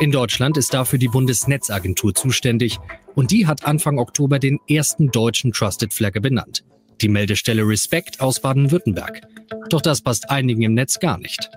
In Deutschland ist dafür die Bundesnetzagentur zuständig und die hat Anfang Oktober den ersten deutschen Trusted Flagger benannt. Die Meldestelle Respect aus Baden-Württemberg. Doch das passt einigen im Netz gar nicht.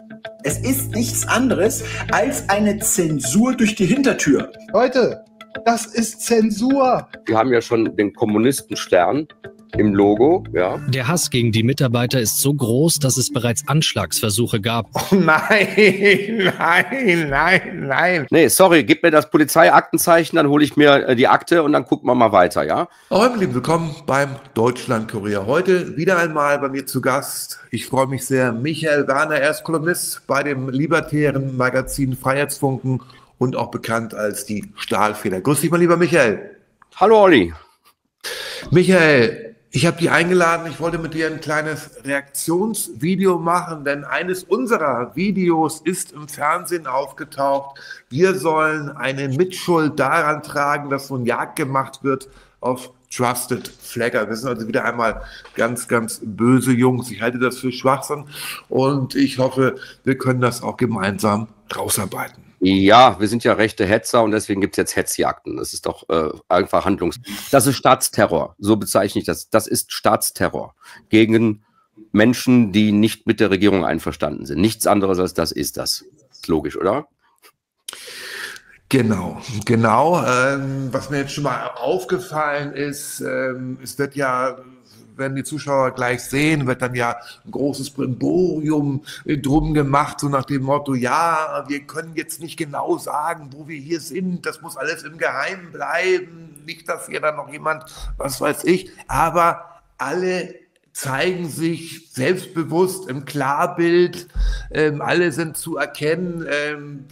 Es ist nichts anderes als eine Zensur durch die Hintertür. Leute, das ist Zensur. Wir haben ja schon den Kommunistenstern im Logo, ja. Der Hass gegen die Mitarbeiter ist so groß, dass es bereits Anschlagsversuche gab. Oh nein, nein, nein, nein. Nee, sorry, gib mir das Polizeiaktenzeichen, dann hole ich mir äh, die Akte und dann gucken wir mal weiter, ja? Hallo, lieben willkommen beim Deutschlandkurier. Heute wieder einmal bei mir zu Gast. Ich freue mich sehr. Michael Werner, er ist Kolumnist bei dem libertären Magazin Freiheitsfunken und auch bekannt als die Stahlfeder. Grüß dich mal, lieber Michael. Hallo, Olli. Michael, ich habe dich eingeladen, ich wollte mit dir ein kleines Reaktionsvideo machen, denn eines unserer Videos ist im Fernsehen aufgetaucht. Wir sollen eine Mitschuld daran tragen, dass so ein Jagd gemacht wird auf Trusted Flagger. Wir sind also wieder einmal ganz, ganz böse Jungs. Ich halte das für Schwachsinn und ich hoffe, wir können das auch gemeinsam rausarbeiten. Ja, wir sind ja rechte Hetzer und deswegen gibt es jetzt Hetzjagden. Das ist doch äh, einfach Handlungs. Das ist Staatsterror. So bezeichne ich das. Das ist Staatsterror gegen Menschen, die nicht mit der Regierung einverstanden sind. Nichts anderes als das ist das. Ist logisch, oder? Genau, genau. Ähm, was mir jetzt schon mal aufgefallen ist, ähm, es wird ja werden die Zuschauer gleich sehen, wird dann ja ein großes Brimborium drum gemacht, so nach dem Motto, ja, wir können jetzt nicht genau sagen, wo wir hier sind, das muss alles im Geheimen bleiben, nicht, dass hier dann noch jemand, was weiß ich, aber alle zeigen sich selbstbewusst im Klarbild, ähm, alle sind zu erkennen, ähm,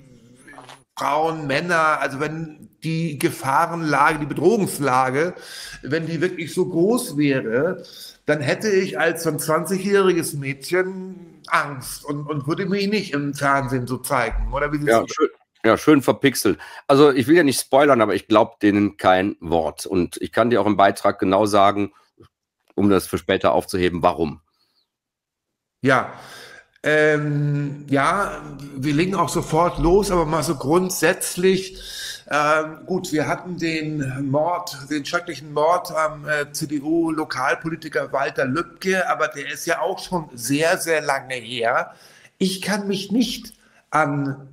Frauen, Männer, also wenn die Gefahrenlage, die Bedrohungslage, wenn die wirklich so groß wäre, dann hätte ich als so ein 20-jähriges Mädchen Angst und, und würde mich nicht im Fernsehen so zeigen. Oder wie ja, schön, ja, schön verpixelt. Also ich will ja nicht spoilern, aber ich glaube denen kein Wort. Und ich kann dir auch im Beitrag genau sagen, um das für später aufzuheben, warum. Ja, ähm, ja, wir legen auch sofort los, aber mal so grundsätzlich. Ähm, gut, wir hatten den Mord, den schrecklichen Mord am äh, CDU-Lokalpolitiker Walter Lübcke, aber der ist ja auch schon sehr, sehr lange her. Ich kann mich nicht an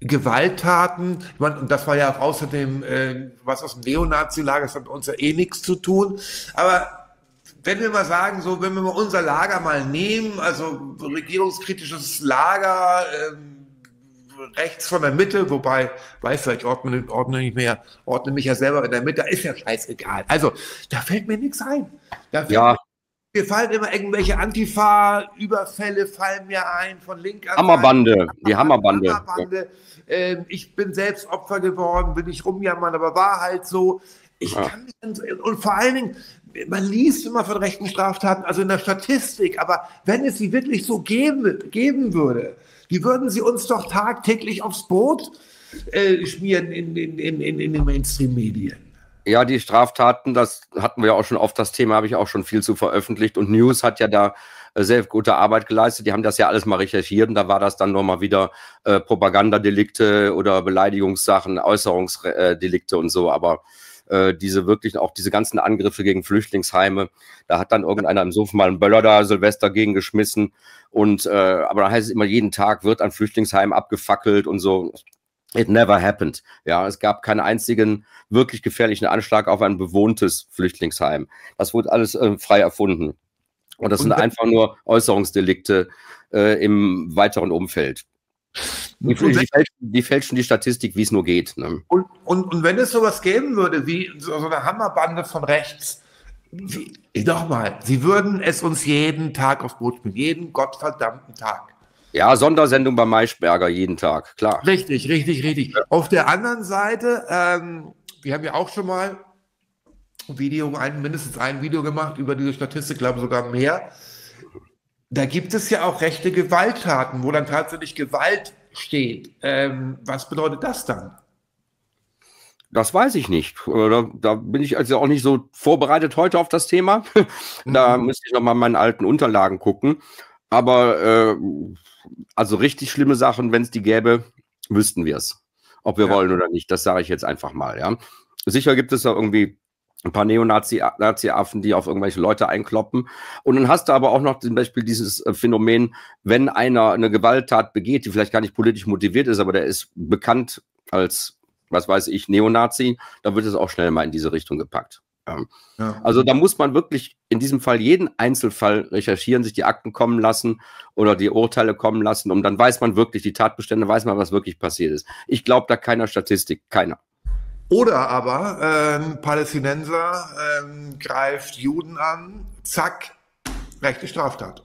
Gewalttaten, ich meine, und das war ja auch außerdem äh, was aus dem Neonazi-Lager, das hat uns ja eh nichts zu tun, aber wenn wir mal sagen, so, wenn wir mal unser Lager mal nehmen, also regierungskritisches Lager, ähm, rechts von der Mitte, wobei, weiß ich ordne, ordne nicht mehr, ordne mich ja selber in der Mitte, ist ja scheißegal. Also, da fällt mir nichts ein. Da ja. Mir fallen immer irgendwelche Antifa-Überfälle fallen mir ein von links. Hammerbande, die Hammerbande. Hammerbande. Ähm, ich bin selbst Opfer geworden, will ich rumjammern, aber war halt so. Ich ja. kann und vor allen Dingen, man liest immer von rechten Straftaten, also in der Statistik, aber wenn es sie wirklich so geben, geben würde, die würden sie uns doch tagtäglich aufs Boot äh, schmieren in, in, in, in den Mainstream-Medien. Ja, die Straftaten, das hatten wir ja auch schon oft, das Thema habe ich auch schon viel zu veröffentlicht und News hat ja da äh, sehr gute Arbeit geleistet. Die haben das ja alles mal recherchiert und da war das dann nochmal wieder äh, Propagandadelikte oder Beleidigungssachen, Äußerungsdelikte und so, aber äh, diese wirklich auch diese ganzen Angriffe gegen Flüchtlingsheime. Da hat dann irgendeiner im Suff mal einen Böller da Silvester gegen geschmissen. Und äh, aber da heißt es immer, jeden Tag wird ein Flüchtlingsheim abgefackelt und so. It never happened. Ja, es gab keinen einzigen wirklich gefährlichen Anschlag auf ein bewohntes Flüchtlingsheim. Das wurde alles äh, frei erfunden. Und das sind einfach nur Äußerungsdelikte äh, im weiteren Umfeld. Die, die, fälschen, die, fälschen, die Statistik, wie es nur geht. Ne? Und, und, und wenn es sowas geben würde, wie so, eine Hammerbande von rechts, nochmal, sie würden es uns jeden Tag aufs Boot spielen, jeden gottverdammten Tag. Ja, Sondersendung bei Maischberger jeden Tag, klar. Richtig, richtig, richtig. Ja. Auf der anderen Seite, ähm, wir haben ja auch schon mal ein Video, ein, mindestens ein Video gemacht über diese Statistik, glaube sogar mehr da gibt es ja auch rechte Gewalttaten, wo dann tatsächlich Gewalt steht. Ähm, was bedeutet das dann? Das weiß ich nicht. Da, da, bin ich also auch nicht so vorbereitet heute auf das Thema. da mhm. müsste ich noch mal meinen alten Unterlagen gucken. Aber äh, also richtig schlimme Sachen, wenn es die gäbe, wüssten wir es. ob wir ja. wollen oder nicht. Das sage ich jetzt einfach mal, ja. Sicher gibt es da irgendwie ein paar Neonazi-Affen, die auf irgendwelche Leute einkloppen. Und dann hast du aber auch noch zum Beispiel dieses äh, Phänomen, wenn einer eine Gewalttat begeht, die vielleicht gar nicht politisch motiviert ist, aber der ist bekannt als, was weiß ich, Neonazi, dann wird es auch schnell mal in diese Richtung gepackt. Ja. Also da muss man wirklich in diesem Fall jeden Einzelfall recherchieren, sich die Akten kommen lassen oder die Urteile kommen lassen und dann weiß man wirklich, die Tatbestände, weiß man, was wirklich passiert ist. Ich glaube da keiner Statistik, keiner. Oder aber ähm, Palästinenser ähm, greift Juden an, zack, rechte Straftat.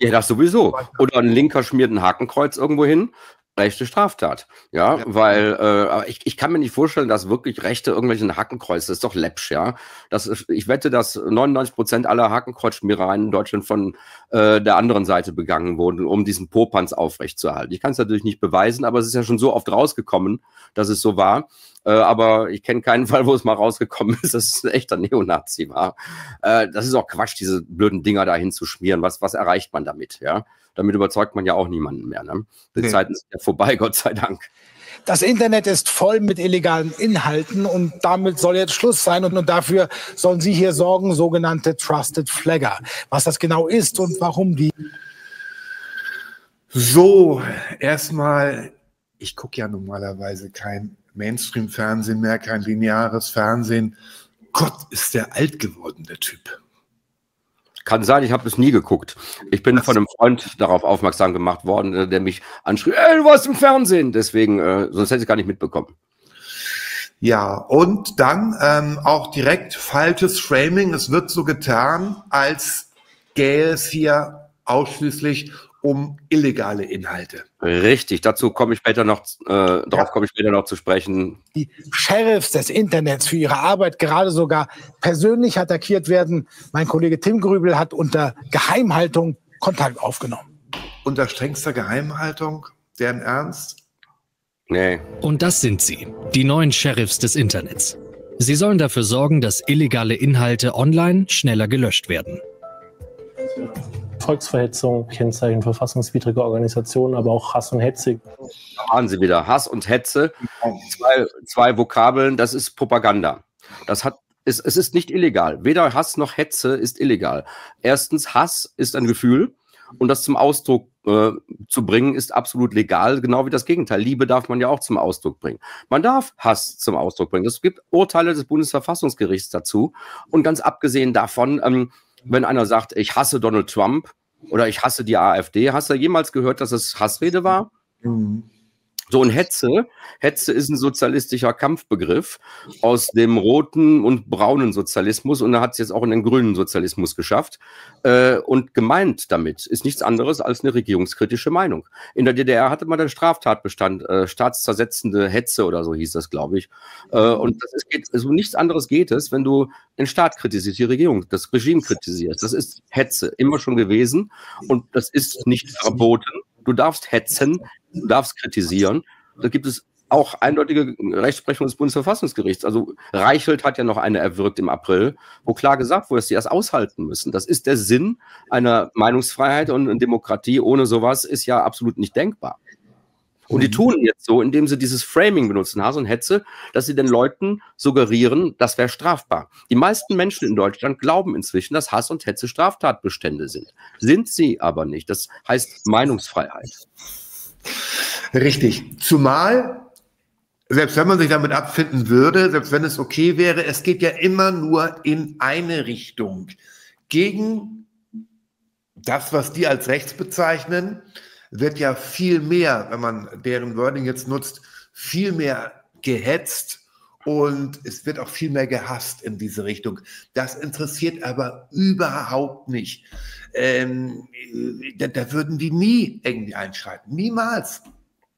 Ja, das sowieso. Oder ein Linker schmiert ein Hakenkreuz irgendwo hin, rechte Straftat. Ja, ja. weil äh, ich, ich kann mir nicht vorstellen, dass wirklich Rechte irgendwelchen Hakenkreuze, das ist doch läppsch, ja. Das ist, ich wette, dass 99 Prozent aller Hakenkreuzschmierereien in Deutschland von äh, der anderen Seite begangen wurden, um diesen Popanz aufrechtzuerhalten. Ich kann es natürlich nicht beweisen, aber es ist ja schon so oft rausgekommen, dass es so war. Äh, aber ich kenne keinen Fall, wo es mal rausgekommen ist, dass es ein echter Neonazi war. Äh, das ist auch Quatsch, diese blöden Dinger dahin zu schmieren. Was, was erreicht man damit, ja? Damit überzeugt man ja auch niemanden mehr. Ne? Die nee. Zeiten sind ja vorbei, Gott sei Dank. Das Internet ist voll mit illegalen Inhalten und damit soll jetzt Schluss sein. Und, und dafür sollen Sie hier sorgen, sogenannte Trusted Flagger. Was das genau ist und warum die. So, erstmal, ich gucke ja normalerweise kein Mainstream-Fernsehen mehr, kein lineares Fernsehen. Gott, ist der alt geworden, der Typ. Kann sein, ich habe es nie geguckt. Ich bin von einem Freund darauf aufmerksam gemacht worden, äh, der mich anschrie, ey, du warst im Fernsehen. Deswegen, äh, sonst hätte ich es gar nicht mitbekommen. Ja, und dann ähm, auch direkt falsches Framing. Es wird so getan, als gäbe es hier ausschließlich um illegale Inhalte. Richtig, dazu komme ich später noch, äh, darauf ja. komme ich später noch zu sprechen. Die Sheriffs des Internets für ihre Arbeit gerade sogar persönlich attackiert werden. Mein Kollege Tim Grübel hat unter Geheimhaltung Kontakt aufgenommen. Unter strengster Geheimhaltung? Deren Ernst? Nee. Und das sind sie, die neuen Sheriffs des Internets. Sie sollen dafür sorgen, dass illegale Inhalte online schneller gelöscht werden. Volksverhetzung, Kennzeichen verfassungswidrige Organisationen, aber auch Hass und Hetze. Da waren Sie wieder. Hass und Hetze. Zwei, zwei Vokabeln, das ist Propaganda. Das hat es, es ist nicht illegal. Weder Hass noch Hetze ist illegal. Erstens, Hass ist ein Gefühl und das zum Ausdruck äh, zu bringen ist absolut legal, genau wie das Gegenteil. Liebe darf man ja auch zum Ausdruck bringen. Man darf Hass zum Ausdruck bringen. Es gibt Urteile des Bundesverfassungsgerichts dazu. Und ganz abgesehen davon, ähm, wenn einer sagt, ich hasse Donald Trump oder ich hasse die AfD, hast du jemals gehört, dass es Hassrede war? Mhm. So ein Hetze, Hetze ist ein sozialistischer Kampfbegriff aus dem roten und braunen Sozialismus und er hat es jetzt auch in den grünen Sozialismus geschafft. Äh, und gemeint damit ist nichts anderes als eine regierungskritische Meinung. In der DDR hatte man den Straftatbestand, äh, staatszersetzende Hetze oder so hieß das, glaube ich. Äh, und das ist, geht, also nichts anderes geht es, wenn du den Staat kritisierst, die Regierung, das Regime kritisierst. Das ist Hetze, immer schon gewesen und das ist nicht verboten. Du darfst hetzen, du darfst kritisieren. Da gibt es auch eindeutige Rechtsprechung des Bundesverfassungsgerichts. Also Reichelt hat ja noch eine erwirkt im April, wo klar gesagt wurde, dass sie das aushalten müssen. Das ist der Sinn einer Meinungsfreiheit und Demokratie. Ohne sowas ist ja absolut nicht denkbar. Und die mhm. tun jetzt so, indem sie dieses Framing benutzen, Hass und Hetze, dass sie den Leuten suggerieren, das wäre strafbar. Die meisten Menschen in Deutschland glauben inzwischen, dass Hass und Hetze Straftatbestände sind. Sind sie aber nicht. Das heißt Meinungsfreiheit. Richtig. Zumal, selbst wenn man sich damit abfinden würde, selbst wenn es okay wäre, es geht ja immer nur in eine Richtung. Gegen das, was die als rechts bezeichnen, wird ja viel mehr, wenn man deren Wording jetzt nutzt, viel mehr gehetzt und es wird auch viel mehr gehasst in diese Richtung. Das interessiert aber überhaupt nicht. Ähm, da, da, würden die nie irgendwie einschreiten. Niemals.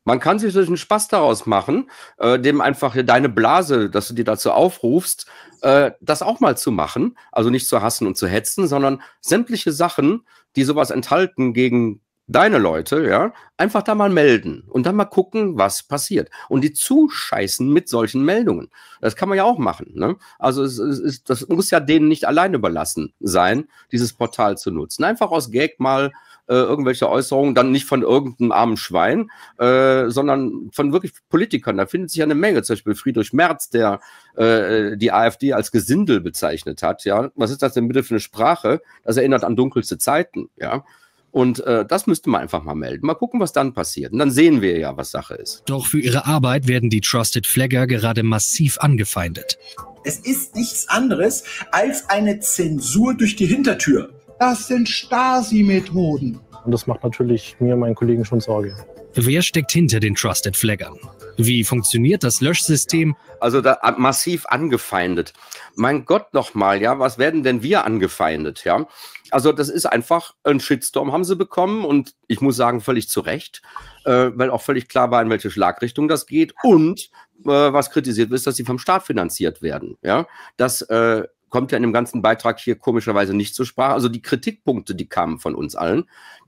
Man kann sich einen Spaß daraus machen, äh, dem einfach deine Blase, dass du dir dazu aufrufst, äh, das auch mal zu machen. Also nicht zu hassen und zu hetzen, sondern sämtliche Sachen, die sowas enthalten gegen deine Leute, ja, einfach da mal melden und dann mal gucken, was passiert. Und die zuscheißen mit solchen Meldungen. Das kann man ja auch machen. Ne? Also es, es, es, das muss ja denen nicht allein überlassen sein, dieses Portal zu nutzen. Einfach aus Gag mal äh, irgendwelche Äußerungen, dann nicht von irgendeinem armen Schwein, äh, sondern von wirklich Politikern. Da findet sich eine Menge, zum Beispiel Friedrich Merz, der äh, die AfD als Gesindel bezeichnet hat. Ja, was ist das denn bitte für eine Sprache? Das erinnert an dunkelste Zeiten. Ja. Und äh, das müsste man einfach mal melden. Mal gucken, was dann passiert. Und dann sehen wir ja, was Sache ist. Doch für ihre Arbeit werden die Trusted Flagger gerade massiv angefeindet. Es ist nichts anderes als eine Zensur durch die Hintertür. Das sind Stasi-Methoden. Und das macht natürlich mir und meinen Kollegen schon Sorge. Wer steckt hinter den Trusted Flaggern? Wie funktioniert das Löschsystem? Also da massiv angefeindet. Mein Gott nochmal, ja, was werden denn wir angefeindet, ja? Also das ist einfach ein Shitstorm haben sie bekommen und ich muss sagen, völlig zu Recht, äh, weil auch völlig klar war, in welche Schlagrichtung das geht und äh, was kritisiert wird, ist, dass sie vom Staat finanziert werden, ja? Das äh, kommt ja in dem ganzen Beitrag hier komischerweise nicht zur Sprache. Also die Kritikpunkte, die kamen von uns allen,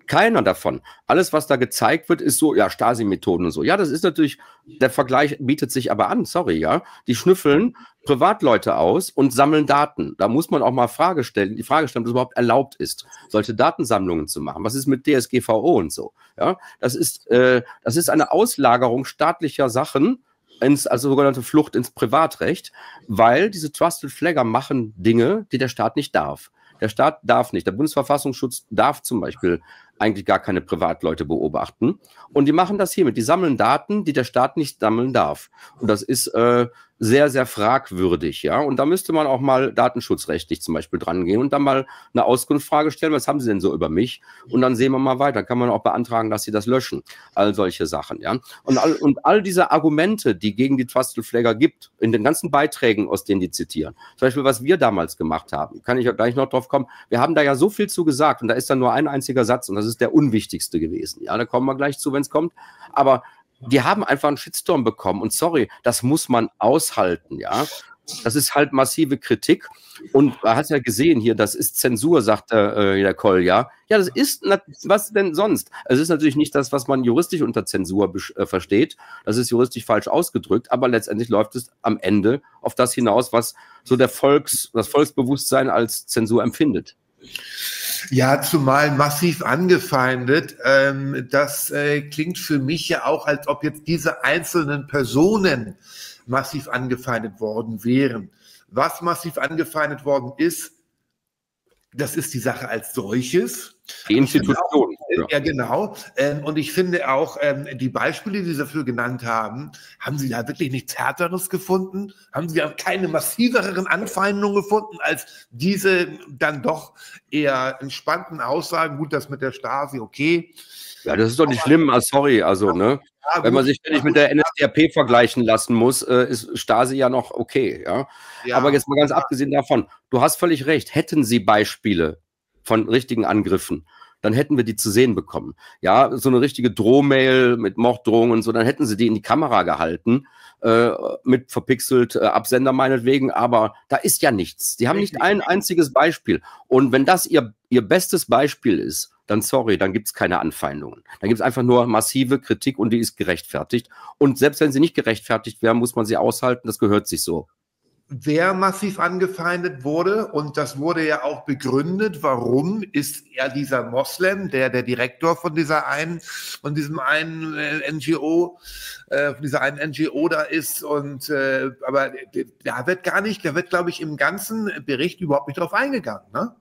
keiner davon. Alles, was da gezeigt wird, ist so, ja, Stasi-Methoden und so. Ja, das ist natürlich, der Vergleich bietet sich aber an, sorry, ja. Die schnüffeln Privatleute aus und sammeln Daten. Da muss man auch mal Frage stellen, die Frage stellen, ob es überhaupt erlaubt ist, solche Datensammlungen zu machen. Was ist mit DSGVO und so? Ja, das ist, äh, das ist eine Auslagerung staatlicher Sachen ins, also sogenannte Flucht ins Privatrecht, weil diese Trusted Flagger machen Dinge, die der Staat nicht darf. Der Staat darf nicht. Der Bundesverfassungsschutz darf zum Beispiel eigentlich gar keine Privatleute beobachten. Und die machen das hiermit. Die sammeln Daten, die der Staat nicht sammeln darf. Und das ist äh, sehr, sehr fragwürdig, ja. Und da müsste man auch mal datenschutzrechtlich zum Beispiel dran gehen und dann mal eine Auskunftsfrage stellen, was haben Sie denn so über mich? Und dann sehen wir mal weiter. Kann man auch beantragen, dass Sie das löschen. All solche Sachen, ja. Und all, und all diese Argumente, die gegen die Trusted Flagger gibt, in den ganzen Beiträgen, aus denen die zitieren. Zum Beispiel, was wir damals gemacht haben, kann ich gleich noch drauf kommen. Wir haben da ja so viel zu gesagt und da ist dann nur ein einziger Satz und das ist der unwichtigste gewesen. Ja, da kommen wir gleich zu, wenn es kommt. Aber die haben einfach einen Shitstorm bekommen. Und sorry, das muss man aushalten, ja. Das ist halt massive Kritik. Und man hat ja gesehen hier, das ist Zensur, sagt äh, der Koll, ja. Ja, das ist, was denn sonst? Es ist natürlich nicht das, was man juristisch unter Zensur äh, versteht. Das ist juristisch falsch ausgedrückt, aber letztendlich läuft es am Ende auf das hinaus, was so der Volks, das Volksbewusstsein als Zensur empfindet. Ja, zumal massiv angefeindet. Ähm, das äh, klingt für mich ja auch, als ob jetzt diese einzelnen Personen massiv angefeindet worden wären. Was massiv angefeindet worden ist, das ist die Sache als solches. Die Institution. Ja, ja genau. Ähm, und ich finde auch, ähm, die Beispiele, die Sie dafür genannt haben, haben Sie da wirklich nichts Härteres gefunden? Haben Sie keine massiveren Anfeindungen gefunden als diese dann doch eher entspannten Aussagen? Gut, das mit der Stasi, okay. Ja, das ist doch nicht schlimm, ah, sorry, also, ne? Ja, Wenn man sich ständig mit der NSDAP vergleichen lassen muss, äh, ist Stasi ja noch okay, ja? ja. Aber jetzt mal ganz abgesehen davon, du hast völlig recht, hätten sie Beispiele von richtigen Angriffen, dann hätten wir die zu sehen bekommen. Ja, so eine richtige Drohmail mit Morddrohungen und so, dann hätten sie die in die Kamera gehalten, äh, mit verpixelt äh, Absender meinetwegen, aber da ist ja nichts. Die haben nicht ein einziges Beispiel. Und wenn das ihr, ihr bestes Beispiel ist, dann sorry, dann gibt es keine Anfeindungen. Dann gibt es einfach nur massive Kritik und die ist gerechtfertigt. Und selbst wenn sie nicht gerechtfertigt wäre, muss man sie aushalten, das gehört sich so wer massiv angefeindet wurde. Und das wurde ja auch begründet. Warum ist er dieser Moslem, der der Direktor von dieser einen, von diesem einen äh, NGO, äh, von dieser einen NGO da ist. Und äh, aber da wird gar nicht, da wird, glaube ich, im ganzen Bericht überhaupt nicht drauf eingegangen, ne?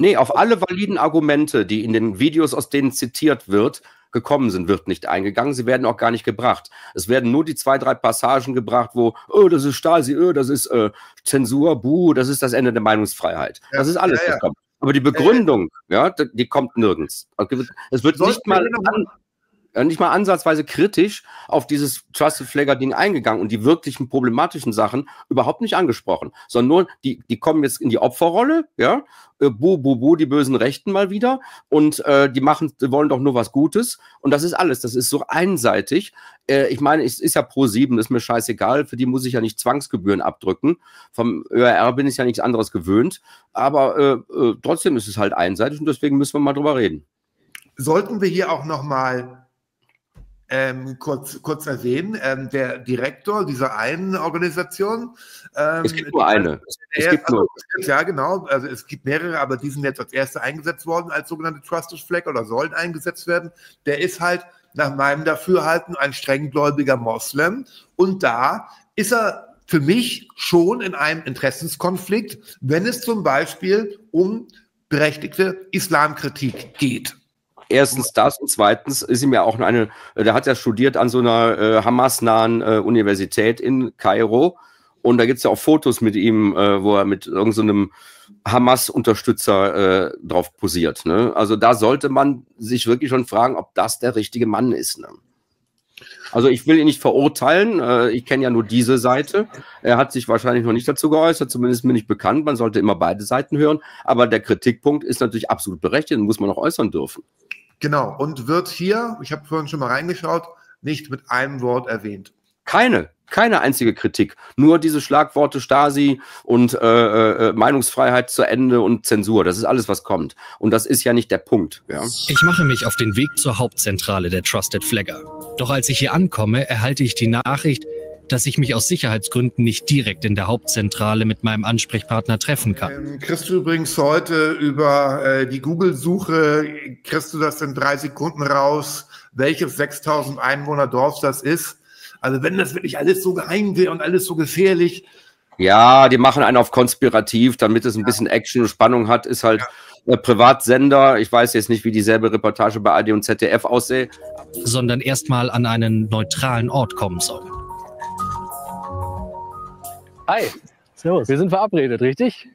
Nee, auf alle validen Argumente, die in den Videos, aus denen zitiert wird, gekommen sind, wird nicht eingegangen. Sie werden auch gar nicht gebracht. Es werden nur die zwei, drei Passagen gebracht, wo, oh, das ist Stasi, oh, das ist äh, Zensur, buh, das ist das Ende der Meinungsfreiheit. Ja. Das ist alles, ja, ja. Aber die Begründung, ja, die kommt nirgends. Es wird nicht mal an, äh, nicht mal ansatzweise kritisch auf dieses Trusted Flagger Ding eingegangen und die wirklichen problematischen Sachen überhaupt nicht angesprochen, sondern nur die, die kommen jetzt in die Opferrolle, ja, äh, bu, bu, bu, die bösen Rechten mal wieder und äh, die machen, die wollen doch nur was Gutes und das ist alles, das ist so einseitig. Äh, ich meine, es ist ja pro sieben, ist mir scheißegal, für die muss ich ja nicht Zwangsgebühren abdrücken. Vom ÖRR bin ich ja nichts anderes gewöhnt, aber äh, äh, trotzdem ist es halt einseitig und deswegen müssen wir mal drüber reden. Sollten wir hier auch noch mal ähm, kurz, kurz erwähnen. Ähm, der Direktor dieser einen Organisation. Ähm, es gibt nur eine. Es gibt nur. Also, ja, genau. Also es gibt mehrere, aber die sind jetzt als erste eingesetzt worden als sogenannte Trusted Flag oder sollen eingesetzt werden. Der ist halt nach meinem Dafürhalten ein strenggläubiger Moslem. Und da ist er für mich schon in einem Interessenskonflikt, wenn es zum Beispiel um berechtigte Islamkritik geht. Erstens das und zweitens ist ihm ja auch eine, der hat ja studiert an so einer äh, Hamas-nahen äh, Universität in Kairo und da gibt es ja auch Fotos mit ihm, äh, wo er mit irgendeinem so Hamas-Unterstützer äh, drauf posiert. Ne? Also da sollte man sich wirklich schon fragen, ob das der richtige Mann ist. Ne? Also ich will ihn nicht verurteilen, äh, ich kenne ja nur diese Seite. Er hat sich wahrscheinlich noch nicht dazu geäußert, zumindest mir nicht bekannt. Man sollte immer beide Seiten hören. Aber der Kritikpunkt ist natürlich absolut berechtigt und muss man auch äußern dürfen. Genau, und wird hier, ich habe vorhin schon mal reingeschaut, nicht mit einem Wort erwähnt. Keine, keine einzige Kritik. Nur diese Schlagworte Stasi und äh, äh, äh, Meinungsfreiheit zu Ende und Zensur. Das ist alles, was kommt. Und das ist ja nicht der Punkt. Ja? Ich mache mich auf den Weg zur Hauptzentrale der Trusted Flagger. Doch als ich hier ankomme, erhalte ich die Nachricht, dass ich mich aus Sicherheitsgründen nicht direkt in der Hauptzentrale mit meinem Ansprechpartner treffen kann. Ähm, kriegst du übrigens heute über äh, die Google-Suche, kriegst du das in drei Sekunden raus, welches 6000 Einwohner Dorf das ist? Also wenn das wirklich alles so geheim wäre und alles so gefährlich. Ja, die machen einen auf konspirativ, damit es ein ja. bisschen Action und Spannung hat, ist halt ja. Privatsender. Ich weiß jetzt nicht, wie dieselbe Reportage bei AD und ZDF aussehe. Sondern erstmal an einen neutralen Ort kommen soll. Hi. Servus. Wir sind verabredet, richtig?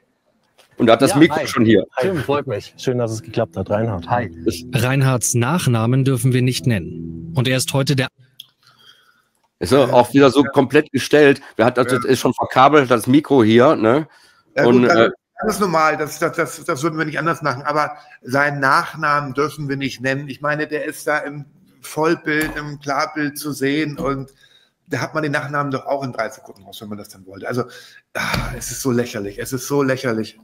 Und er hat das ja, Mikro hi. schon hier. Schön, freut mich. Schön, dass es geklappt hat, Reinhard. Hi. Reinhards Nachnamen dürfen wir nicht nennen. Und er ist heute der. Ist ja auch wieder so komplett gestellt. Wer hat also, ist schon verkabelt, das Mikro hier, ne? Ja, gut, Und, äh, das ist normal, das, das, das, das würden wir nicht anders machen. Aber seinen Nachnamen dürfen wir nicht nennen. Ich meine, der ist da im Vollbild, im Klarbild zu sehen und da hat man den Nachnamen doch auch in drei Sekunden raus, wenn man das dann wollte. Also, ah, es ist so lächerlich. Es ist so lächerlich.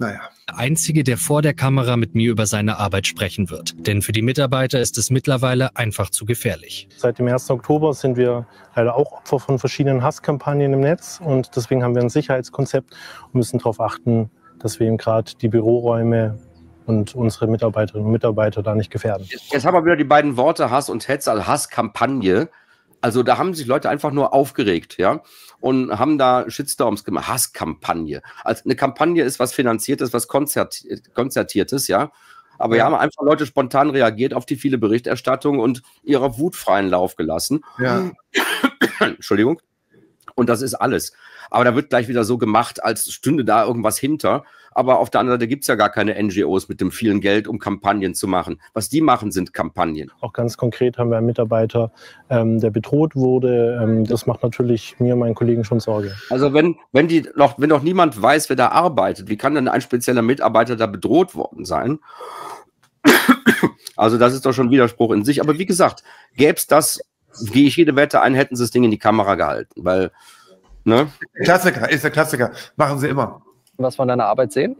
Naja. Der Einzige, der vor der Kamera mit mir über seine Arbeit sprechen wird. Denn für die Mitarbeiter ist es mittlerweile einfach zu gefährlich. Seit dem 1. Oktober sind wir leider auch Opfer von verschiedenen Hasskampagnen im Netz. Und deswegen haben wir ein Sicherheitskonzept und müssen darauf achten, dass wir eben gerade die Büroräume und unsere Mitarbeiterinnen und Mitarbeiter da nicht gefährden. Jetzt haben wir wieder die beiden Worte Hass und Hetz, also Hasskampagne. Also da haben sich Leute einfach nur aufgeregt, ja, und haben da Shitstorms gemacht, Hasskampagne. Also eine Kampagne ist was Finanziertes, was Konzert, Konzertiertes, ja. Aber ja. haben einfach Leute spontan reagiert auf die viele Berichterstattung und ihrer Wut freien Lauf gelassen. Ja. Entschuldigung. Und das ist alles. Aber da wird gleich wieder so gemacht, als stünde da irgendwas hinter. Aber auf der anderen Seite gibt es ja gar keine NGOs mit dem vielen Geld, um Kampagnen zu machen. Was die machen, sind Kampagnen. Auch ganz konkret haben wir einen Mitarbeiter, ähm, der bedroht wurde. Ähm, das macht natürlich mir und meinen Kollegen schon Sorge. Also wenn, wenn, die noch, wenn noch niemand weiß, wer da arbeitet, wie kann denn ein spezieller Mitarbeiter da bedroht worden sein? Also das ist doch schon Widerspruch in sich. Aber wie gesagt, gäbe es das, gehe ich jede Wette ein, hätten sie das Ding in die Kamera gehalten. Weil Ne? Klassiker, ist der Klassiker. Machen sie immer. Was von deiner Arbeit sehen?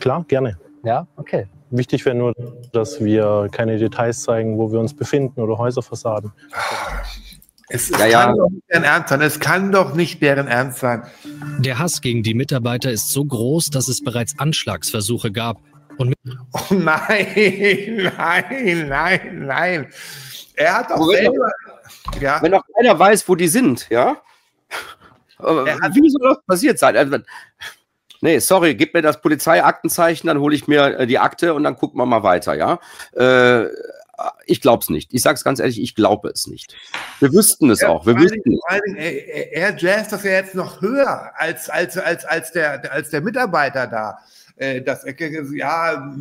Klar, gerne. Ja, okay. Wichtig wäre nur, dass wir keine Details zeigen, wo wir uns befinden oder Häuserfassaden. Es, es ja, ja. kann doch nicht deren Ernst sein. Es kann doch nicht deren Ernst sein. Der Hass gegen die Mitarbeiter ist so groß, dass es bereits Anschlagsversuche gab. Und oh nein, nein, nein, nein. Er hat doch selber. Ja. Wenn noch keiner weiß, wo die sind, ja, wie soll das passiert sein? Nee, sorry, gib mir das Polizeiaktenzeichen, dann hole ich mir äh, die Akte und dann gucken wir mal weiter, ja? Äh, ich glaube es nicht. Ich sage es ganz ehrlich, ich glaube es nicht. Wir wüssten es ja, auch. Wir wüssten Dingen, es. Er, er jazzt das ja jetzt noch höher als, als, als, als, der, als der Mitarbeiter da. Äh, das, ja,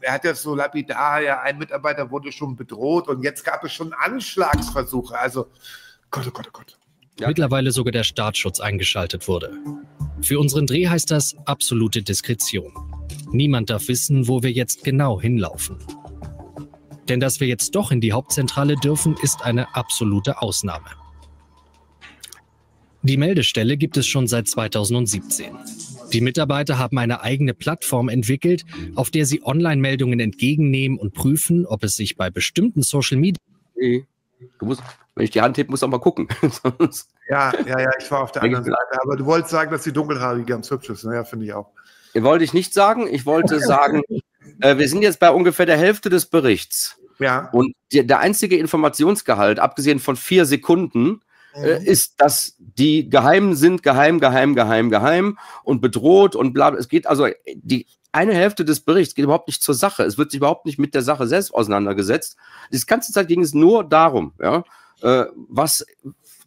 er hat ja so lapidar, ja, ein Mitarbeiter wurde schon bedroht und jetzt gab es schon Anschlagsversuche. Also, Gott, oh Gott, oh Gott ja. mittlerweile sogar der Staatsschutz eingeschaltet wurde. Für unseren Dreh heißt das absolute Diskretion. Niemand darf wissen, wo wir jetzt genau hinlaufen. Denn dass wir jetzt doch in die Hauptzentrale dürfen, ist eine absolute Ausnahme. Die Meldestelle gibt es schon seit 2017. Die Mitarbeiter haben eine eigene Plattform entwickelt, auf der sie Online-Meldungen entgegennehmen und prüfen, ob es sich bei bestimmten Social Media Nee. Du musst, wenn ich die Hand hebe, muss auch mal gucken. ja, ja, ja, ich war auf der anderen Seite. Aber du wolltest sagen, dass die Dunkelhaarige ganz hübsch ist. Naja, finde ich auch. Wollte ich nicht sagen. Ich wollte sagen, äh, wir sind jetzt bei ungefähr der Hälfte des Berichts. Ja. Und die, der einzige Informationsgehalt, abgesehen von vier Sekunden, äh, Mhm. ist, dass die geheim sind, geheim, geheim, geheim, geheim und bedroht und bla. bla. Es geht also, die eine Hälfte des Berichts geht überhaupt nicht zur Sache. Es wird sich überhaupt nicht mit der Sache selbst auseinandergesetzt. Die ganze Zeit ging es nur darum, ja, äh, was,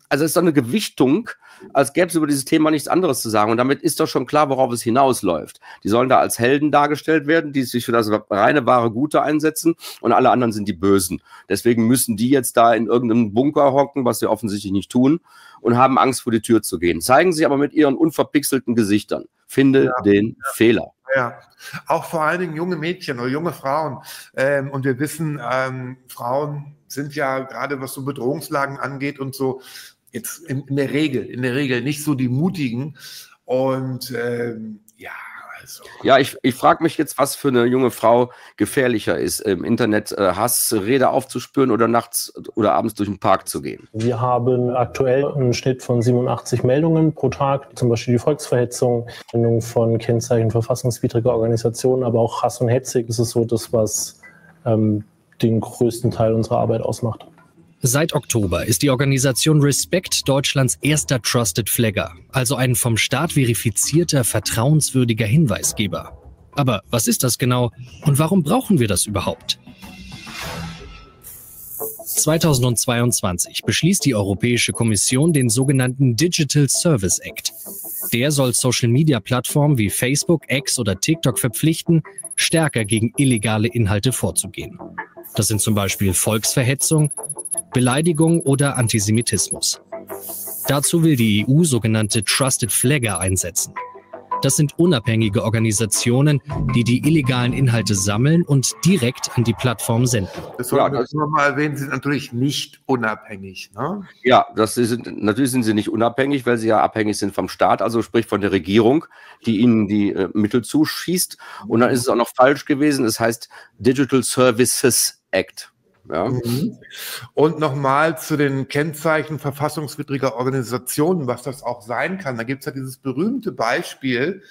also es ist so eine Gewichtung, als gäbe es über dieses Thema nichts anderes zu sagen. Und damit ist doch schon klar, worauf es hinausläuft. Die sollen da als Helden dargestellt werden, die sich für das reine wahre Gute einsetzen und alle anderen sind die Bösen. Deswegen müssen die jetzt da in irgendeinem Bunker hocken, was sie offensichtlich nicht tun, und haben Angst vor die Tür zu gehen. Zeigen sich aber mit ihren unverpixelten Gesichtern. Finde Ja. den Fehler. Ja, auch vor allen Dingen junge Mädchen oder junge Frauen. Ähm, und wir wissen, ähm, Frauen sind ja gerade was so Bedrohungslagen angeht und so jetzt in, in der Regel, in der Regel nicht so die mutigen. Und ähm, ja. Ja, ich, ich frage mich jetzt, was für eine junge Frau gefährlicher ist, im Internet äh, Hassrede aufzuspüren oder nachts oder abends durch den Park zu gehen. Wir haben aktuell einen Schnitt von 87 Meldungen pro Tag, zum Beispiel die Volksverhetzung, Nennung von Kennzeichen verfassungswidriger Organisationen, aber auch Hass und Hetze. Das ist so das, was ähm, den größten Teil unserer Arbeit ausmacht. Seit Oktober ist die Organisation Respect Deutschlands erster Trusted Flagger, also ein vom Staat verifizierter, vertrauenswürdiger Hinweisgeber. Aber was ist das genau und warum brauchen wir das überhaupt? 2022 beschließt die Europäische Kommission den sogenannten Digital Service Act. Der soll Social-Media-Plattformen wie Facebook, X oder TikTok verpflichten, stärker gegen illegale Inhalte vorzugehen. Das sind zum Beispiel Volksverhetzung, Beleidigung oder Antisemitismus. Dazu will die EU sogenannte Trusted Flagger einsetzen. Das sind unabhängige Organisationen, die die illegalen Inhalte sammeln und direkt an die Plattform senden. Das sollten Ja, wir das- nur mal erwähnen, sie sind natürlich nicht unabhängig. Ne? Ja, das sind, natürlich sind sie nicht unabhängig, weil sie ja abhängig sind vom Staat, also sprich von der Regierung, die ihnen die äh, Mittel zuschießt. Und dann ist es auch noch falsch gewesen. Es heißt Digital Services Act. Ja. Mhm. Und nochmal zu den Kennzeichen verfassungswidriger Organisationen, was das auch sein kann. Da gibt es ja dieses berühmte Beispiel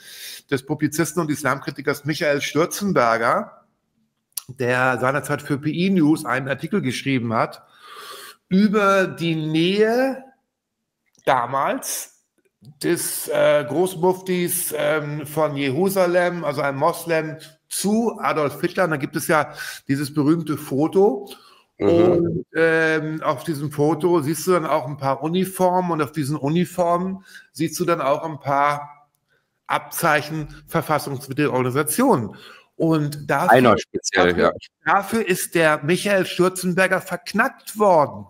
des Publizisten und Islamkritikers Michael Stürzenberger, der seinerzeit für PI News einen Artikel geschrieben hat über die Nähe damals des äh, Großmuftis ähm, von Jerusalem, also ein Moslem, zu Adolf Hitler. Und da gibt es ja dieses berühmte Foto. Mhm. Und ähm, auf diesem Foto siehst du dann auch ein paar Uniformen und auf diesen Uniformen siehst du dann auch ein paar Abzeichen verfassungswidriger Organisationen. Und dafür, Einer speziell, dafür, ja. dafür ist der Michael Stürzenberger verknackt worden,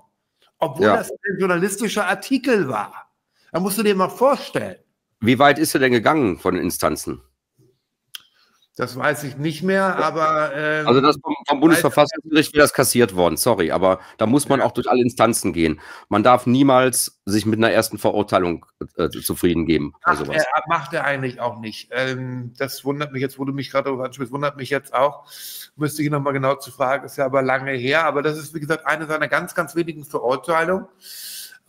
obwohl Ja. das ein journalistischer Artikel war. Da musst du dir mal vorstellen. Wie weit ist er denn gegangen von den Instanzen? Das weiß ich nicht mehr, aber ähm, Also das vom, vom Bundesverfassungsgericht wäre das kassiert worden, sorry, aber da muss man auch durch alle Instanzen gehen. Man darf niemals sich mit einer ersten Verurteilung äh, zufrieden geben. macht, sowas. er, macht er eigentlich auch nicht. Ähm, das wundert mich jetzt, wo du mich gerade darauf ansprichst, wundert mich jetzt auch. Müsste ich nochmal genau zu fragen, ist ja aber lange her. Aber das ist, wie gesagt, eine seiner ganz, ganz wenigen Verurteilungen.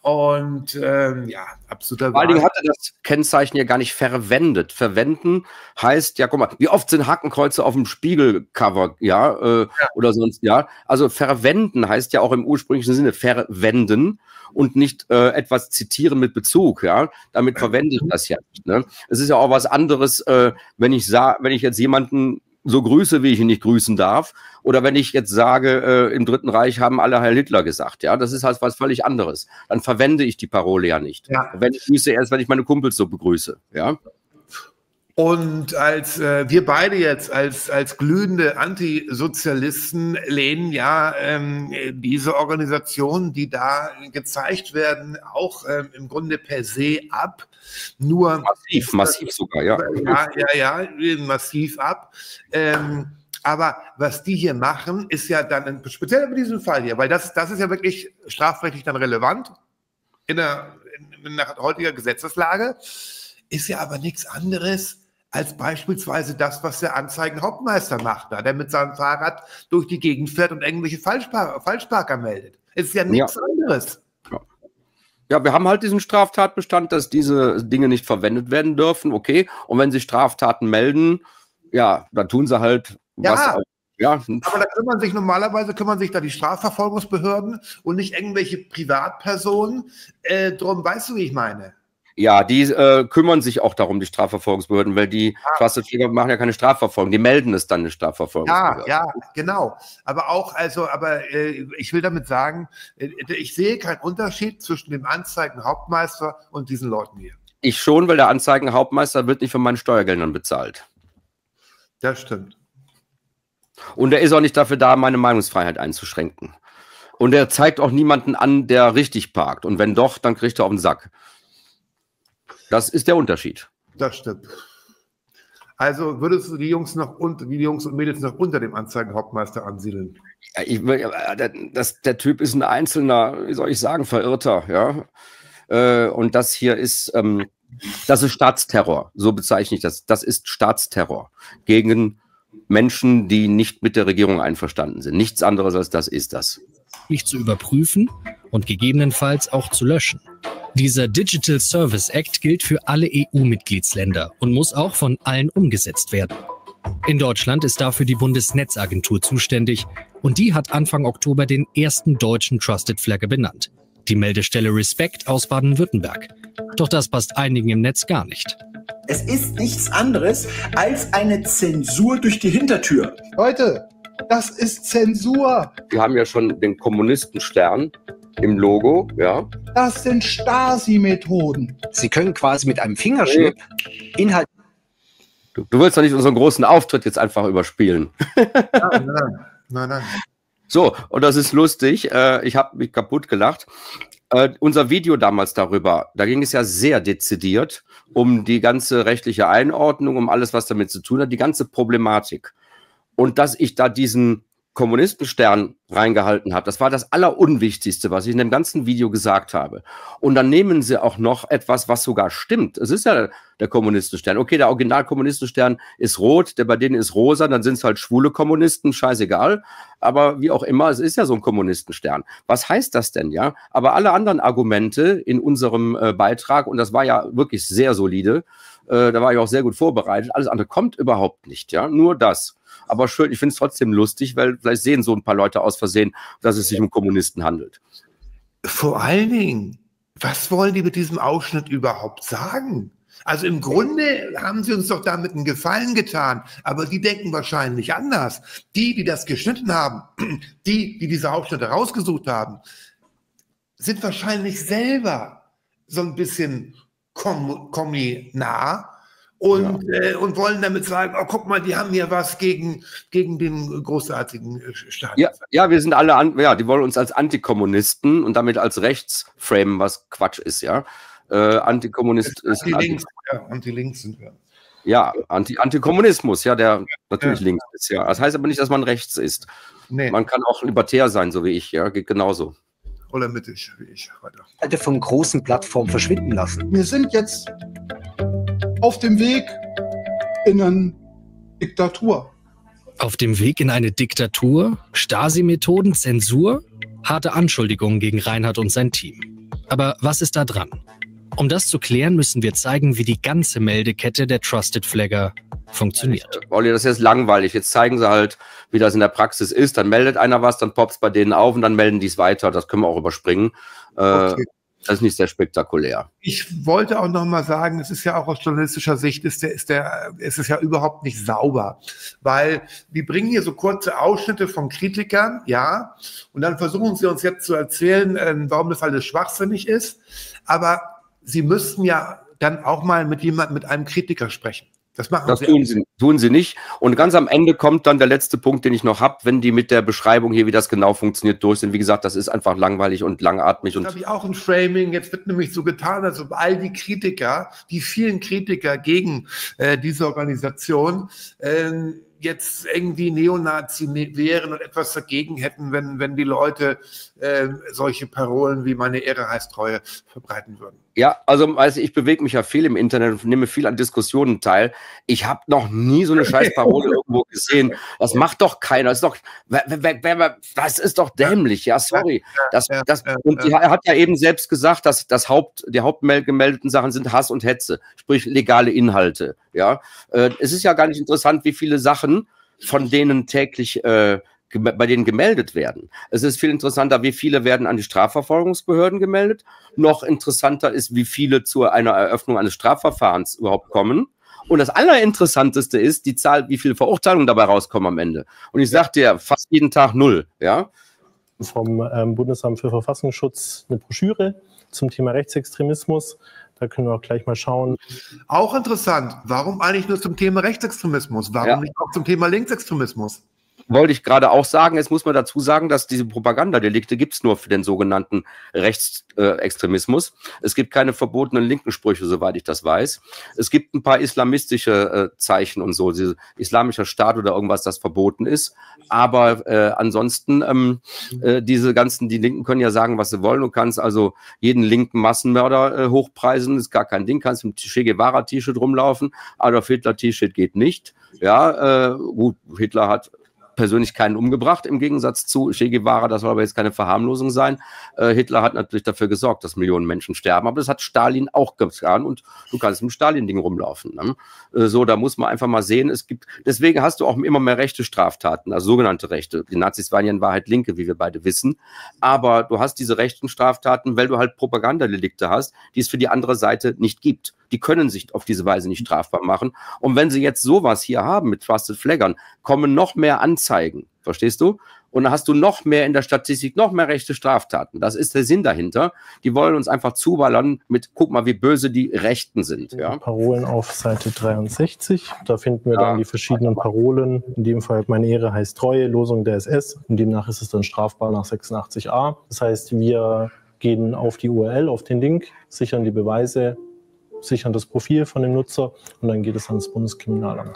Und ähm, ja, absoluter Vor allen Dingen er das Kennzeichen ja gar nicht verwendet. Verwenden heißt, ja, guck mal, wie oft sind Hakenkreuze auf dem Spiegelcover, ja, äh, oder sonst, ja. Also verwenden heißt ja auch im ursprünglichen Sinne verwenden und nicht äh, etwas zitieren mit Bezug, ja. Damit verwende ich das ja nicht. Ne? Es ist ja auch was anderes, äh, wenn ich sah, wenn ich jetzt jemanden so grüße, wie ich ihn nicht grüßen darf, oder wenn ich jetzt sage, äh, im Dritten Reich haben alle Heil Hitler gesagt, ja, das ist halt was völlig anderes. Dann verwende ich die Parole ja nicht. Ja. Wenn ich grüße erst, wenn ich meine Kumpels so begrüße, ja. Und als äh, wir beide jetzt als, als glühende Antisozialisten lehnen ja ähm, diese Organisationen, die da gezeigt werden, auch ähm, im Grunde per se ab. Nur Massiv, massiv sogar, ja. ja, ja, ja, massiv ab. Ähm, aber was die hier machen, ist ja dann, speziell in diesem Fall hier, weil das, das ist ja wirklich strafrechtlich dann relevant in der, in, in der heutiger Gesetzeslage, ist ja aber nichts anderes als beispielsweise das, was der Anzeigenhauptmeister macht, da, der mit seinem Fahrrad durch die Gegend fährt und irgendwelche Falschparker, Falschparker meldet. Es ist ja nichts Ja. anderes. Ja, wir haben halt diesen Straftatbestand, dass diese Dinge nicht verwendet werden dürfen, okay. Und wenn sie Straftaten melden, ja, dann tun sie halt Ja. was. Ja, Aber da kümmern sich normalerweise kümmern sich da die Strafverfolgungsbehörden und nicht irgendwelche Privatpersonen äh, drum. Weißt du, wie ich meine? Ja, die äh, kümmern sich auch darum, die Strafverfolgungsbehörden, weil die Trusted Flagger machen ja keine Strafverfolgung, die melden es dann eine Ja, Strafverfolgungsbehörde. ja, genau. Aber auch, also, aber äh, ich will damit sagen, äh, ich sehe keinen Unterschied zwischen dem Anzeigenhauptmeister und diesen Leuten hier. Ich schon, weil der Anzeigenhauptmeister wird nicht von meinen Steuergeldern bezahlt. Das stimmt. Und er ist auch nicht dafür da, meine Meinungsfreiheit einzuschränken. Und er zeigt auch niemanden an, der richtig parkt. Und wenn doch, dann kriegt er auf den Sack. Das ist der Unterschied. Das stimmt. Also würdest du die Jungs noch und die Jungs und Mädels noch unter dem Anzeigenhauptmeister ansiedeln? Ja, ich, äh, der, das, der Typ ist ein einzelner, wie soll ich sagen, Verirrter, ja. Äh, und das hier ist, ähm, das ist Staatsterror. So bezeichne ich das. Das ist Staatsterror gegen Menschen, die nicht mit der Regierung einverstanden sind. Nichts anderes als das ist das. nicht zu überprüfen und gegebenenfalls auch zu löschen. Dieser Digital Service Act gilt für alle EU-Mitgliedsländer und muss auch von allen umgesetzt werden. In Deutschland ist dafür die Bundesnetzagentur zuständig und die hat Anfang Oktober den ersten deutschen Trusted Flagger benannt. Die Meldestelle Respect aus Baden-Württemberg. Doch das passt einigen im Netz gar nicht. Es ist nichts anderes als eine Zensur durch die Hintertür. Leute, das ist Zensur. Wir haben ja schon den Kommunistenstern im Logo, ja. Das sind Stasi-Methoden. Sie können quasi mit einem Fingerschnipp Inhalt Du, du willst doch nicht unseren großen Auftritt jetzt einfach überspielen. Nein, nein, nein, nein. So, und das ist lustig. Äh, ich habe mich kaputt gelacht. Äh, unser Video damals darüber, da ging es ja sehr dezidiert um die ganze rechtliche Einordnung, um alles, was damit zu tun hat, die ganze Problematik. Und dass ich da diesen Kommunistenstern reingehalten habe, das war das Allerunwichtigste, was ich in dem ganzen Video gesagt habe. Und dann nehmen sie auch noch etwas, was sogar stimmt. Es ist ja der Kommunistenstern. Okay, der Original-Kommunistenstern ist rot, der bei denen ist rosa, dann sind es halt schwule Kommunisten, scheißegal. Aber wie auch immer, es ist ja so ein Kommunistenstern. Was heißt das denn, ja? Aber alle anderen Argumente in unserem äh, Beitrag, und das war ja wirklich sehr solide, äh, da war ich auch sehr gut vorbereitet, alles andere kommt überhaupt nicht, ja? Nur das. Aber schön, ich finde es trotzdem lustig, weil vielleicht sehen so ein paar Leute aus Versehen, dass es sich um Kommunisten handelt. Vor allen Dingen, was wollen die mit diesem Ausschnitt überhaupt sagen? Also im Grunde haben sie uns doch damit einen Gefallen getan, aber die denken wahrscheinlich anders. Die, die das geschnitten haben, die, die diese Ausschnitte rausgesucht haben, sind wahrscheinlich selber so ein bisschen kom- und, äh, und wollen damit sagen, oh, guck mal, die haben hier was gegen, gegen den großartigen äh, Staat. Ja, ja, wir sind alle, an, ja, die wollen uns als Antikommunisten und damit als rechts framen, was Quatsch ist, ja. Äh, Antikommunist ist ein Anti-Links, Anti- ja, Anti-Links sind wir. ja, Anti Antikommunismus, ja, der natürlich Ja. links ist, ja. Das heißt aber nicht, dass man rechts ist. Nee, Man kann auch libertär sein, so wie ich, ja, geht genauso. oder mittig, wie ich. Weiter. Inhalte von großen Plattformen verschwinden lassen. Wir sind jetzt auf dem Weg in eine Diktatur. Auf dem Weg in eine Diktatur, Stasi-Methoden, Zensur, harte Anschuldigungen gegen Reinhard und sein Team. Aber was ist da dran? Um das zu klären, müssen wir zeigen, wie die ganze Meldekette der Trusted Flagger funktioniert. Olli, das ist jetzt langweilig. Jetzt zeigen sie halt, wie das in der Praxis ist. Dann meldet einer was, dann poppt es bei denen auf und dann melden die es weiter. Das können wir auch überspringen. Äh, Okay. Das ist nicht sehr spektakulär. Ich wollte auch noch mal sagen, es ist ja auch aus journalistischer Sicht, ist der, ist der, es ist ja überhaupt nicht sauber, weil die bringen hier so kurze Ausschnitte von Kritikern, ja, und dann versuchen sie uns jetzt zu erzählen, ähm, warum das alles schwachsinnig ist, aber sie müssten ja dann auch mal mit jemand, mit einem Kritiker sprechen. Das machen Das sie. tun sie, tun sie nicht. Und ganz am Ende kommt dann der letzte Punkt, den ich noch habe, wenn die mit der Beschreibung hier, wie das genau funktioniert, durch sind. Wie gesagt, das ist einfach langweilig und langatmig. Das Und habe ich auch im Framing. Jetzt wird nämlich so getan, als ob all die Kritiker, die vielen Kritiker gegen äh, diese Organisation, ähm, jetzt irgendwie Neonazi ne- wären und etwas dagegen hätten, wenn, wenn die Leute äh, solche Parolen wie meine Ehre heißt Treue verbreiten würden. Ja, also, also ich bewege mich ja viel im Internet und nehme viel an Diskussionen teil. Ich habe noch nie so eine Scheißparole irgendwo gesehen. Das macht doch keiner. Das ist doch, das ist doch dämlich. Ja, sorry. Das, das, und er hat ja eben selbst gesagt, dass das Haupt, die hauptgemeldeten Sachen sind Hass und Hetze, sprich legale Inhalte. Ja, äh, es ist ja gar nicht interessant, wie viele Sachen von denen täglich äh, bei denen gemeldet werden. Es ist viel interessanter, wie viele werden an die Strafverfolgungsbehörden gemeldet. Noch interessanter ist, wie viele zu einer Eröffnung eines Strafverfahrens überhaupt kommen. Und das Allerinteressanteste ist die Zahl, wie viele Verurteilungen dabei rauskommen am Ende. Und ich sag dir, fast jeden Tag null, ja. vom ähm, Bundesamt für Verfassungsschutz eine Broschüre zum Thema Rechtsextremismus. Da können wir auch gleich mal schauen. Auch interessant, warum eigentlich nur zum Thema Rechtsextremismus? Warum Ja. nicht auch zum Thema Linksextremismus? Wollte ich gerade auch sagen. Jetzt muss man dazu sagen, dass diese Propagandadelikte gibt's nur für den sogenannten Rechtsextremismus. es gibt keine verbotenen linken Sprüche, soweit ich das weiß. Es gibt ein paar islamistische äh, Zeichen und so, diese islamischer Staat oder irgendwas, das verboten ist. Aber äh, ansonsten, ähm, äh, diese ganzen, die Linken können ja sagen, was sie wollen. Du kannst also jeden linken Massenmörder äh, hochpreisen, ist gar kein Ding. Kannst mit Che Guevara T-Shirt rumlaufen. Adolf Hitler T-Shirt geht nicht. Ja, äh, gut, Hitler hat persönlich keinen umgebracht, im Gegensatz zu Che Guevara. Das soll aber jetzt keine Verharmlosung sein. Äh, Hitler hat natürlich dafür gesorgt, dass Millionen Menschen sterben, aber das hat Stalin auch getan und du kannst mit Stalin-Ding rumlaufen. Ne? Äh, so, da muss man einfach mal sehen, es gibt, deswegen hast du auch immer mehr rechte Straftaten, also sogenannte Rechte. Die Nazis waren ja in Wahrheit Linke, wie wir beide wissen. Aber du hast diese rechten Straftaten, weil du halt Propagandadelikte hast, die es für die andere Seite nicht gibt. Die können sich auf diese Weise nicht strafbar machen. Und wenn sie jetzt sowas hier haben mit Trusted Flaggern, kommen noch mehr Anzeigen. Verstehst du? Und dann hast du noch mehr in der Statistik, noch mehr rechte Straftaten. Das ist der Sinn dahinter. Die wollen uns einfach zuballern mit, guck mal, wie böse die Rechten sind. Ja? Parolen auf Seite 63. Da finden wir dann die verschiedenen Parolen. In dem Fall meine Ehre heißt Treue, Losung der SS. Und demnach ist es dann strafbar nach 86a. Das heißt, wir gehen auf die URL, auf den Link, sichern die Beweise, sichern das Profil von dem Nutzer und dann geht es ans Bundeskriminalamt.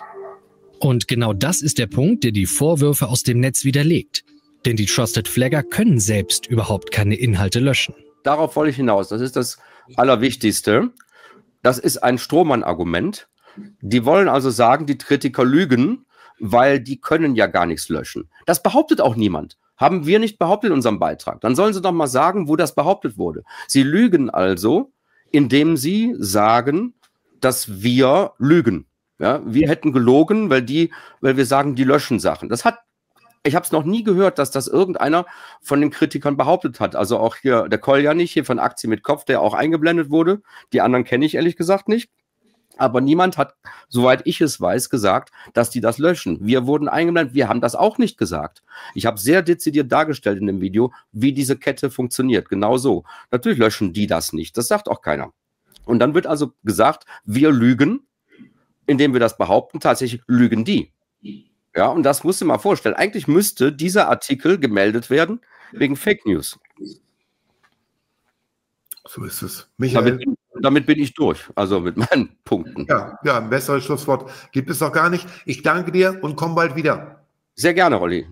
Und genau das ist der Punkt, der die Vorwürfe aus dem Netz widerlegt. Denn die Trusted Flagger können selbst überhaupt keine Inhalte löschen. Darauf wollte ich hinaus. Das ist das Allerwichtigste. Das ist ein Strohmann-Argument. Die wollen also sagen, die Kritiker lügen, weil die können ja gar nichts löschen. Das behauptet auch niemand. Haben wir nicht behauptet in unserem Beitrag. Dann sollen sie doch mal sagen, wo das behauptet wurde. Sie lügen also, indem sie sagen, dass wir lügen. Ja, wir hätten gelogen, weil die, weil wir sagen, die löschen Sachen. Das hat ich habe es noch nie gehört, dass das irgendeiner von den Kritikern behauptet hat. Also auch hier der Kolja nicht, hier von Aktien mit Kopf, der auch eingeblendet wurde. Die anderen kenne ich ehrlich gesagt nicht. Aber niemand hat, soweit ich es weiß, gesagt, dass die das löschen. Wir wurden eingeblendet, wir haben das auch nicht gesagt. Ich habe sehr dezidiert dargestellt in dem Video, wie diese Kette funktioniert. Genau so. Natürlich löschen die das nicht. Das sagt auch keiner. Und dann wird also gesagt, wir lügen, indem wir das behaupten. Tatsächlich lügen die. Ja, und das musst du mal vorstellen. Eigentlich müsste dieser Artikel gemeldet werden wegen Fake News. So ist es. Michael. Damit, bin ich durch, also mit meinen Punkten. Ja, ja, ein besseres Schlusswort gibt es doch gar nicht. Ich danke dir und komm bald wieder. Sehr gerne, Olli.